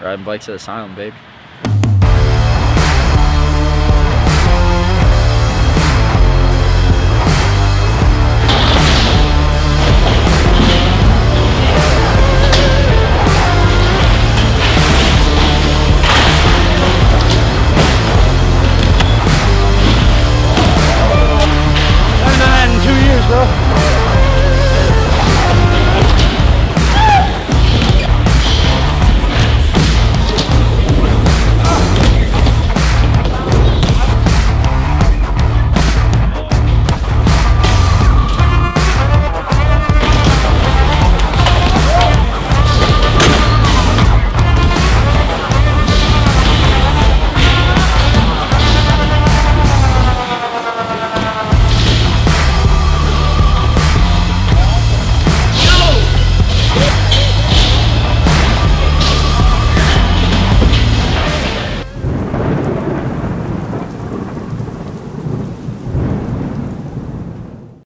Riding bikes at Asylum, babe.